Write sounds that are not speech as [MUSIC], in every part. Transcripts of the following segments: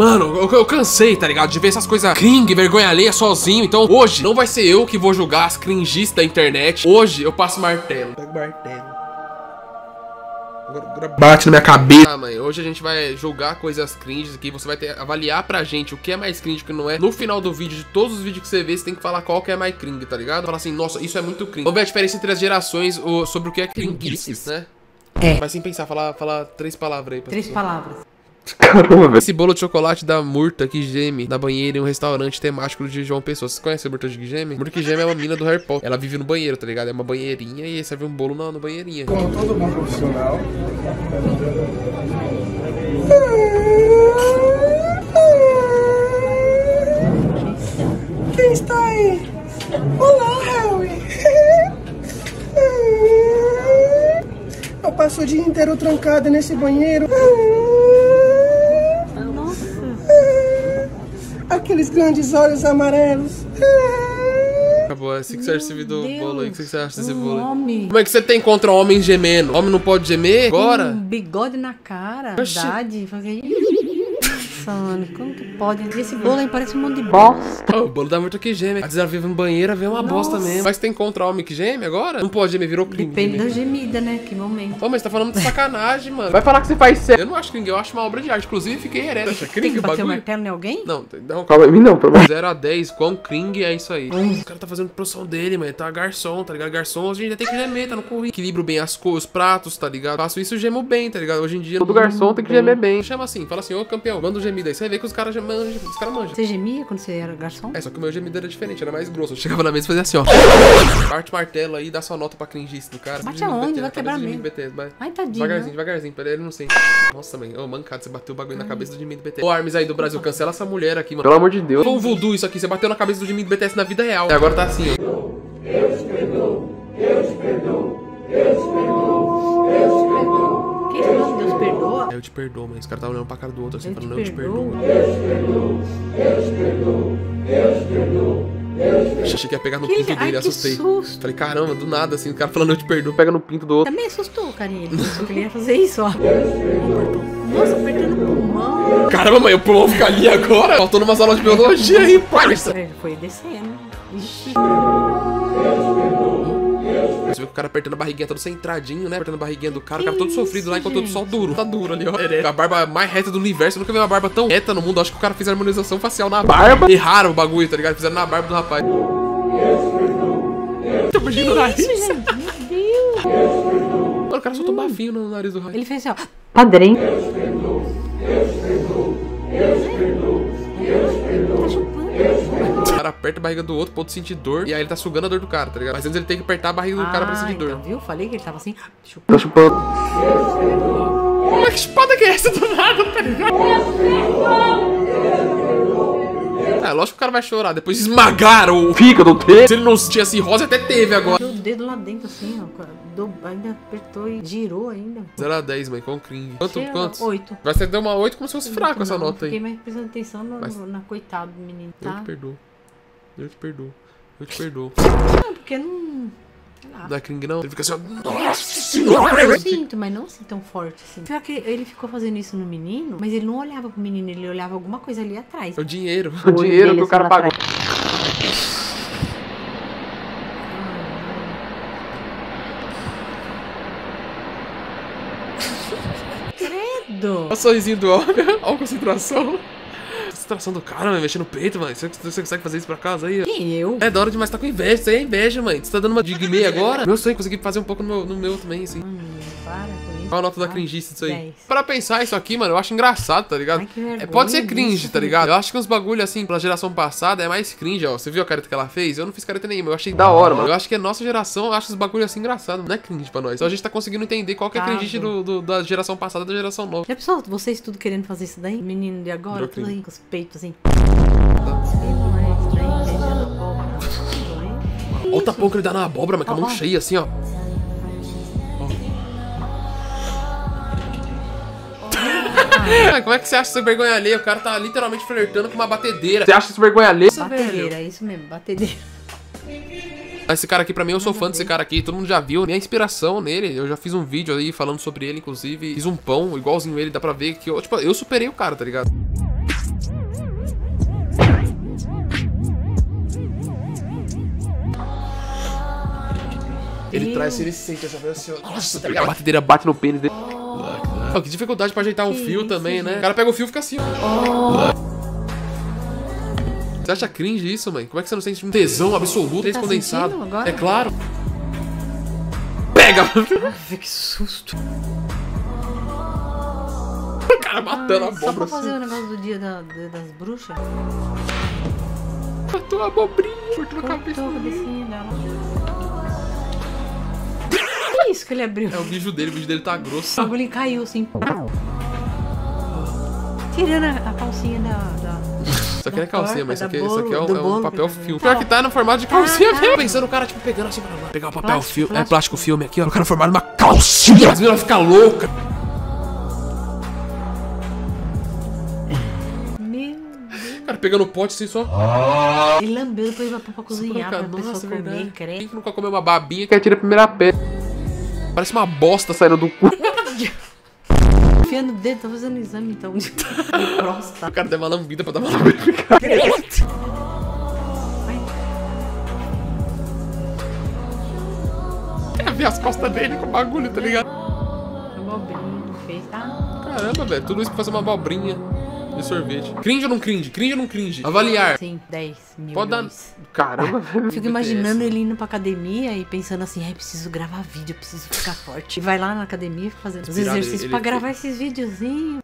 Mano, eu, eu cansei, tá ligado? De ver essas coisas cringe, vergonha alheia sozinho. Então hoje não vai ser eu que vou julgar as cringistas da internet. Hoje eu passo martelo. Pega o martelo. Agora, bate na minha cabeça. Ah, mãe, hoje a gente vai julgar coisas cringes aqui. Você vai ter, avaliar pra gente o que é mais cringe e o que não é. No final do vídeo, de todos os vídeos que você vê, você tem que falar qual que é mais cringe, tá ligado? Falar assim, nossa, isso é muito cringe. Vamos ver a diferença entre as gerações o, sobre o que é cringe, né? É. Vai sem pensar, falar, falar três palavras aí. pra Três pessoa. palavras. Caramba, velho. Esse bolo de chocolate da Murta que geme na banheira em um restaurante temático de João Pessoa. Vocês conhecem a Murta que geme? Murta que geme é uma mina do Harry Potter. Ela vive no banheiro, tá ligado? É uma banheirinha e serve um bolo na, no banheirinha. Como todo bom profissional, Quem está aí? Olá, Harry. Eu passo o dia inteiro trancada nesse banheiro. Nossa. Aqueles grandes olhos amarelos. Acabou, é assim que você serve do bolo aí. O que você acha desse um bolo homem. Como é que você tem contra homens gemendo? Homem não pode gemer? Um Agora? bigode na cara. Oxi. Verdade. Fazer... Mano, como que pode? Esse bolo aí parece um monte de bosta. Ah, o bolo da Murta que geme. Ela vive no banheiro, vê uma bosta Nossa. mesmo. Mas tem contra homem que geme agora? Não pode gemer, virou crime. Depende da gemida, né? Que momento. Ô, mas você tá falando de sacanagem, mano. Vai falar que você faz sério. Eu não acho cringe, eu acho uma obra de arte. Inclusive, fiquei hereda. Acha Tem cringe que o bater o martelo em alguém? Não, não, Calma em mim não, pelo amor 0 a 10, quão cringe é isso aí? O cara tá fazendo produção dele, mano. Tá garçom, tá ligado? Garçom, hoje em dia tem que gemer, tá no currículo. Equilibro bem as cores, os pratos, tá ligado? Faço isso, gemo bem, tá ligado? Hoje em dia. Todo garçom tem que gemer bem. Chama assim, fala assim, ô campeão, manda um gemido aí. Você vai ver que os caras manjam, os caras manjam. Você gemia quando você era garçom? É, só que o meu gemido era diferente, era mais grosso. Eu chegava na mesa e fazia assim, ó. Parte o martelo aí e dá sua nota pra cringice do cara. Bate Gemido aonde? Vai quebrar do gemido mesmo. BTS, vai. Ai, tadinho. Devagarzinho, né? devagarzinho, pra ele não sei. Nossa, mãe, ô, mancado, você bateu o bagulho na cabeça do gemido BTS. Ô, Armes aí do Brasil, cancela essa mulher aqui, mano. Pelo amor de Deus. Foi um voodoo isso aqui, você bateu na cabeça do gemido BTS na vida real. E agora tá assim, ó. Quem falou Deus perdoa? Eu te perdoo, mãe. Os caras tá olhando pra cara do outro assim, Eu falando, te eu te perdoo. perdoo. Achei que ia pegar no Que- pinto ai, dele, que assustei. susto. Falei, caramba, do nada, assim, o cara falando eu te perdoo, pega no pinto do outro. Também assustou, carinha. Ele pensou que ele ia fazer isso, ó. Nossa, apertando o pulmão. Caramba, mãe, o pulmão fica ali agora. Faltou umas aulas de biologia aí, parça. É, Foi descendo. Ixi. Que o cara apertando a barriguinha todo centradinho, né? Apertando a barriguinha do cara, o cara todo isso, sofrido lá, enquanto todo gente? só duro. Tá duro ali, ó. É A barba mais reta do universo. Eu nunca vi uma barba tão reta no mundo. Acho que o cara fez a harmonização facial na barba. Erraram o bagulho, tá ligado? Fizeram na barba do rapaz. Tô pedindo o nariz. Isso, gente. Meu Deus. Mano, o cara soltou um bafinho no nariz do raio. Ele fez assim, ó. Padrinho. Tá chupando. O cara aperta a barriga do outro, ponto sentir dor. E aí ele tá sugando a dor do cara, tá ligado? Mas antes ele tem que apertar a barriga do cara pra Ah, sentir dor. então, viu? Falei que ele tava assim, chupando. Tá chupando. Mas que espada que é essa do nada, tá ligado? É, lógico que o cara vai chorar. Depois esmagaram o. Fica, não tem. Se ele não tinha cirrose, até teve agora. Deu o dedo lá dentro assim, ó. do- ainda apertou e girou ainda. 0 a 10, mãe, com cringe. Quanto, Cheio, quantos? Oito. Vai ser deu uma 8 como se fosse fraco essa Não, nota Fiquei aí. mais prestando atenção no, Mas- no- na coitado do menino, Eu tá? te perdoo. Eu te perdoo. Eu te perdoo. Não, porque não. sei lá. Não é? Ele fica assim, ó. Nossa senhora! Eu sinto, mas não assim tão forte assim. Pior que ele ficou fazendo isso no menino, mas ele não olhava pro menino, ele olhava alguma coisa ali atrás. É o dinheiro. O dinheiro que o cara pagou. Credo! Olha o sorrisinho do homem. [LAUGHS] Olha a concentração. Concentração do cara, mano, mexendo no peito, mano. Você, você consegue fazer isso pra casa aí? Quem eu? É da hora demais, tá com inveja. Isso aí é inveja, mãe. Você tá dando uma de meia agora? Meu sonho é conseguir fazer um pouco no meu, no meu também, assim. Hum, para. Qual a nota da tá? cringice disso aí? Dez. Para pensar isso aqui, mano, eu acho engraçado, tá ligado? Ai, que vergonha é, pode ser cringe, tá ligado? Eu acho que uns bagulho assim, pela geração passada, é mais cringe, ó. Você viu a careta que ela fez? Eu não fiz careta nenhuma, eu achei da hora, mano. Eu acho que a nossa geração acha os bagulho assim engraçado, não é cringe pra nós. Então a gente tá conseguindo entender qual que é Tá cringe do, do- da geração passada e da geração nova. Já pensou, vocês tudo querendo fazer isso daí? Menino de agora, tudo aí com os peitos assim. Olha o tapão que ele dá na abóbora, mas com a mão cheia assim, ó. Cara, como é que você acha isso vergonha alheia? O cara tá literalmente flertando com uma batedeira. Você acha isso vergonha alheia? É batedeira, é isso mesmo, batedeira. Ah, esse cara aqui, pra mim, eu sou fã desse uhum. cara aqui, todo mundo já viu. Minha inspiração nele, eu já fiz um vídeo aí falando sobre ele, inclusive. Fiz um pão igualzinho ele, dá pra ver que eu, tipo, eu superei o cara, tá ligado? Ele Deus. traz, ele sente essa coisa assim, nossa, tá ligado? A batedeira bate no pênis dele. Oh. Ó, que dificuldade pra ajeitar um Que fio isso, também, né? O cara pega o fio e fica assim, ó. Você acha cringe isso, mãe? Como é que você não sente um tesão absoluto, Tá condensado? agora? É claro. Pega! Ai, que susto. o cara matando a Ai, Só bomba pra fazer assim. o negócio do dia da- da- das bruxas. Matou a abobrinha, cortou a cabeça Cortou a cabecinha dela. Isso que ele abriu? É o bicho dele, o bicho dele tá O grosso. bagulho caiu assim. Tirando a, a calcinha da. da... Isso aqui não é calcinha, mas isso aqui, Da isso aqui é um, bolo, é um bolo papel tá filme. fazendo. Pior que tá no formato de calcinha Ah, tá. mesmo. Pensando o cara, tipo, pegando assim pra lá, pegar o papel Plástico, filme. É plástico. filme aqui, ó. O cara formado numa calcinha. As. Meu Deus. O cara pegando o pote assim só. Ele lambeu depois vai pôr pra cozinhar pra Nossa, pessoa é comer, verdade. Quem nunca comeu uma babinha Que que atira a primeira pedra. Parece uma bosta saindo do cu? [LAUGHS] Enfiando o dedo, tá fazendo exame então de, de próstata. O cara deu uma lambida pra dar uma lambida. Quer ver as costas dele com o bagulho, tá ligado? Abobrinha, fez. Ah, Caramba, velho. Tudo isso pra fazer uma abobrinha de sorvete. Cringe ou não cringe? Cringe ou não cringe? Avaliar. sim, 10 mil. Pode dar- Caramba, [LAUGHS] velho. Fico imaginando ele indo pra academia e pensando assim, ai, preciso gravar vídeo, eu preciso ficar forte. E vai lá na academia e fica fazendo os exercícios ele- pra ele- gravar esses videozinhos.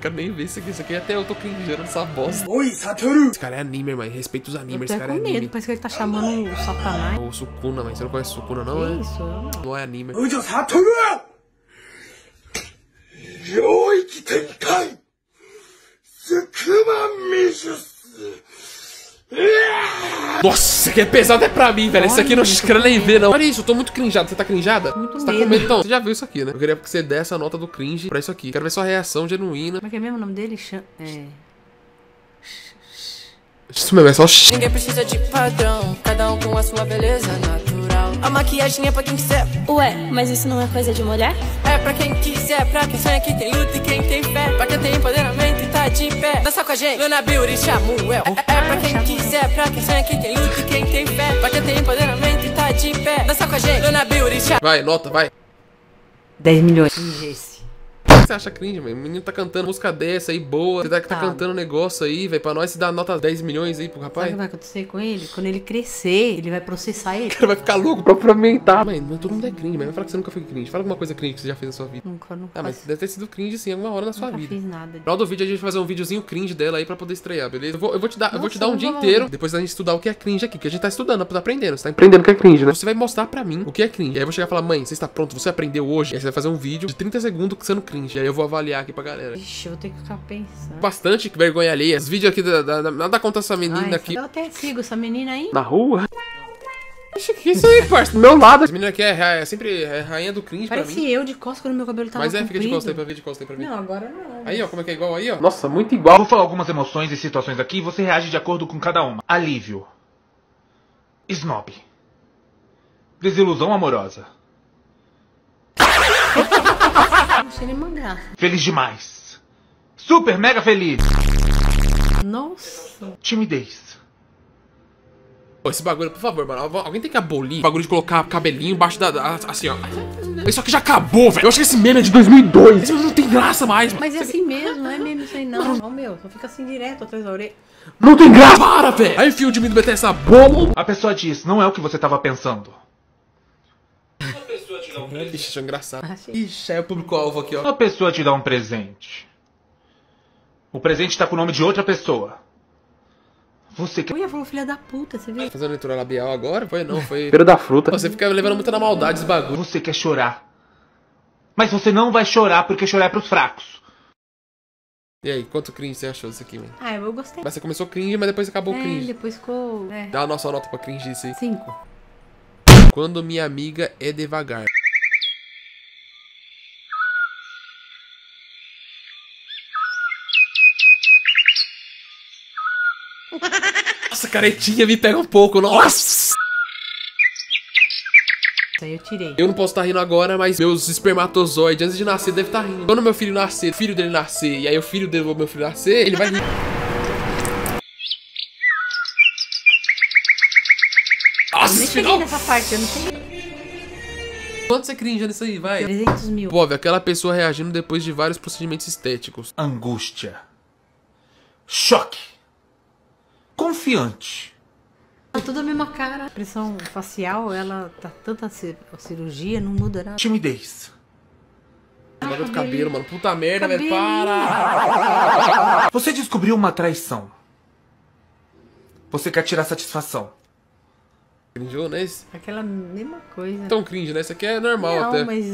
Quero nem ver isso aqui. Isso aqui até eu tô cringeando essa bosta. Oi, Satoru! Esse cara é anime, irmão. Respeita os Eu animes. tô Esse cara com é medo, anime. parece que ele tá chamando o satanás. Ou Sukuna, mas você não conhece Sukuna, não, Que é? isso? Eu não- Não é anime. Ujo Satoru! Yoiki Tenkai! Sukuma Mishus! Nossa, isso aqui é pesado é pra mim, velho. Isso aqui não quero nem ver, não. Olha isso, eu tô muito crinjado. Você tá crinjada? Muito você tá com medo. então? Você já viu isso aqui, né? Eu queria que você desse a nota do cringe pra isso aqui. Quero ver sua reação genuína. Como é que é mesmo o nome dele? Chan- É. Isso mesmo, é só. Ninguém precisa de padrão, cada um com a sua beleza natural. A maquiagem é pra quem quiser, Ué, mas isso não é coisa de mulher? é pra quem quiser, pra quem sonha, quem tem luta e quem tem fé. Pra quem tem empoderamento e tá de pé. Dança com a gente, Luna Beauty, Samuel. É, é pra quem quiser, pra quem sonha, quem tem luta e quem tem fé. Pra quem tem empoderamento e tá de pé. Dança com a gente, Luna Beauty, Samuel. Vai, nota, vai. 10 milhões. O que você acha cringe, velho? O menino tá cantando música dessa aí, boa. Você tá, tá Tá. cantando um negócio aí, velho. Pra nós, se dá nota 10 milhões aí pro Sabe o rapaz. que vai acontecer com ele? Quando ele crescer, ele vai processar ele. [LAUGHS] O cara vai ficar louco pra fragmentar. Mãe, mas todo mundo é cringe, mas vai falar que você nunca foi cringe. Fala alguma coisa cringe que você já fez na sua vida. Nunca, nunca. Ah, mas deve ter sido cringe sim, alguma hora na sua nunca vida. fiz nada. No final do vídeo a gente vai fazer um videozinho cringe dela aí pra poder estrear, beleza? Eu vou, eu vou te dar, eu vou te dar um Nossa, dia não inteiro depois da gente estudar o que é cringe aqui, que a gente tá estudando, tá aprendendo, você tá Aprendendo que é cringe, né? Você vai mostrar pra mim o que é cringe. Aí eu vou chegar e falar, mãe, você está pronto? Você aprendeu hoje? Aí você vai fazer um vídeo de 30 segundos sendo cringe. Aí eu vou avaliar aqui pra galera. Ixi, eu vou ter que ficar pensando. Bastante vergonha alheia. Os vídeos aqui, da, da, da- nada contra essa menina Ai, aqui. Eu até sigo essa menina aí. Na rua? Ixi, que isso aí, parça? Do meu lado. Essa menina aqui é, ra- é sempre é rainha do cringe pra Parece mim. eu de costas quando meu cabelo tava Mas é, fica de comprido. costas aí pra ver, de costas aí pra mim. Não, agora não. Aí, ó, como é que é igual aí, ó. Nossa, muito igual. Vou falar algumas emoções e situações aqui e você reage de acordo com cada uma. Alívio. Snob. Desilusão amorosa. Não sei nem mandar. Feliz demais. Super mega feliz. Nossa. Timidez. Pô, esse bagulho, por favor, mano. Alguém tem que abolir o bagulho de colocar cabelinho embaixo da. da- assim, ó. Isso aqui já acabou, velho. Eu acho que esse meme é de 2002. Esse meme não tem graça mais, mano. Mas é assim mesmo, não é mesmo isso aí não. Ó, meu, só fica assim direto atrás da orelha. Não tem graça. Para, velho. Aí fio de mim meter essa bomba. A pessoa diz, não é o que você estava pensando. Ixi, achou engraçado. Achei. Ixi, aí o público-alvo aqui, ó. A pessoa te dá um presente. O presente está com o nome de outra pessoa. Você quer Ui, falou filha da puta, você viu? Fazendo leitura labial agora? Foi não, foi. Feira da fruta. Você fica levando muito na maldade esse bagulho. Você quer chorar. Mas você não vai chorar porque chorar é pros fracos. E aí, quanto cringe você achou disso aqui, mano? Ah, eu gostei. Mas você começou cringe, mas depois acabou o É, cringe. depois ficou. É. Dá a nossa nota pra cringe isso aí. Cinco. Quando minha amiga é devagar. Nossa, caretinha me pega um pouco, nossa! Isso aí eu tirei. Eu não posso estar rindo agora, mas meus espermatozoides, antes de nascer, devem estar rindo. Quando meu filho nascer, o filho dele nascer, e aí o filho dele, meu filho nascer, ele vai rir. nem esse cheguei nessa parte, eu não cheguei. Quanto você cringe nisso aí, vai? 300 mil. Pô, velho, aquela pessoa reagindo depois de vários procedimentos estéticos. Angústia. Choque. Confiante. Tá tudo a mesma cara. A expressão facial, ela tá tanta ci- cirurgia, não muda nada. Timidez. Do cabelo, mano. Puta merda, velho. Para! Você descobriu uma traição. Você quer tirar satisfação. Cringeou, né? Aquela mesma coisa. Tão cringe, né? Isso aqui é normal não, até. mas.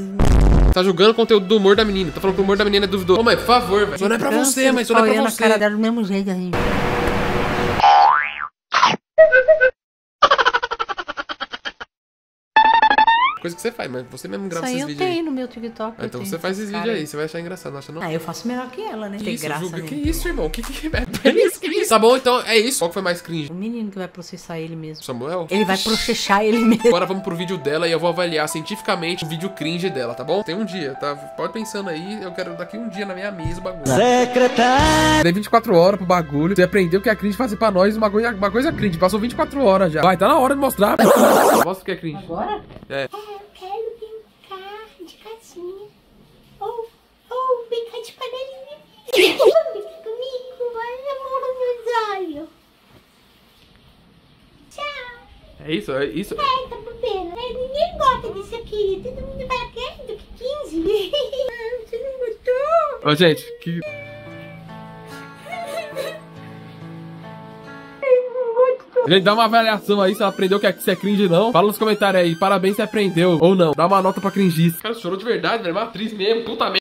Tá julgando o conteúdo do humor da menina. Tá falando que o humor da menina é duvidoso. Ô, mãe, por favor, velho. Isso não é pra você, Câncer, mas isso não é pra a cara você. dela do mesmo jeito, assim. Coisa que você faz, mas você mesmo Isso grava aí esses eu vídeos aí. tenho no meu TikTok. Ah, eu então você faz esses vídeos aí, você vai achar engraçado, não acha não? Ah, eu faço melhor que ela, né? Tem isso, graça. Que isso, irmão? Que que é? Que [LAUGHS] isso, que isso? Tá bom, então é isso. Qual que foi mais cringe? O menino que vai processar ele mesmo. Samuel? Ele vai processar ele mesmo. Agora vamos pro vídeo dela e eu vou avaliar cientificamente o vídeo cringe dela, tá bom? Tem um dia, tá? Pode pensando aí, eu quero daqui um dia na minha mesa o bagulho. Secretário! Dei 24 horas pro bagulho. Você aprendeu o que é cringe fazer pra nós uma coisa, uma coisa cringe. Passou 24 horas já. Vai, tá na hora de mostrar. [LAUGHS] Mostra o que é cringe. Agora? É. Eu quero brincar de casinha. Ou, ou brincar de panelinha. Vamos brincar comigo? Vai, amor, meus olhos. Tchau. É isso, é isso. Ai, tá bebendo. Ai, ninguém gosta disso aqui. Todo mundo vai aqui do que 15. [LAUGHS] Ah, Você não gostou? Ô, gente, que. Gente, dá uma avaliação aí se ela aprendeu que é, é cringe não. Fala nos comentários aí. Parabéns se aprendeu ou não. Dá uma nota pra cringice. Cara, chorou de verdade, velho. Uma atriz mesmo. Puta merda.